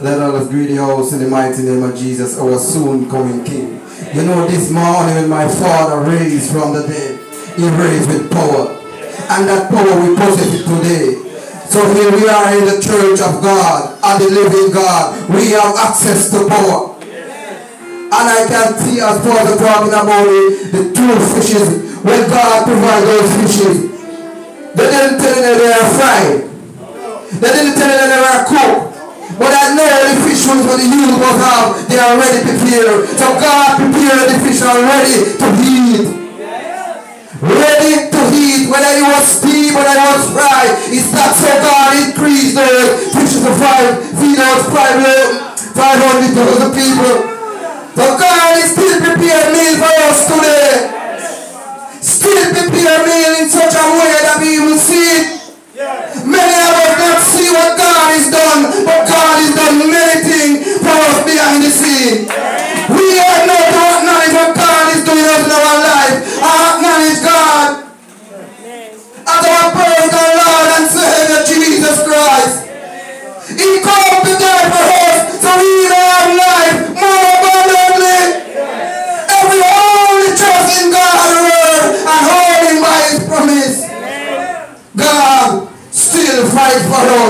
Let us greet the house in the mighty name of Jesus, our soon coming King. You know, this morning when my Father raised from the dead, He raised with power. And that power we possess it today. So here we are in the church of God, of the living God. We have access to power. And I can see as as talking about it, the two fishes, when God provides those fishes, they didn't tell you they are fried. They didn't tell you they were cooked. But I know the fish was for the youth was have, they are ready prepared. So God prepared the fish already to eat. Ready to eat, whether it was steamed, whether it was fried. It's not so God increased those fishes to five, feed those five, 500,000 people. Behind. We are not to acknowledge what God is doing us in our life. I acknowledge God as our personal Lord and Savior Jesus Christ. He came to die for us so we may have life more abundantly. And we only trust in God's word and hold him by his promise. God still fight for us.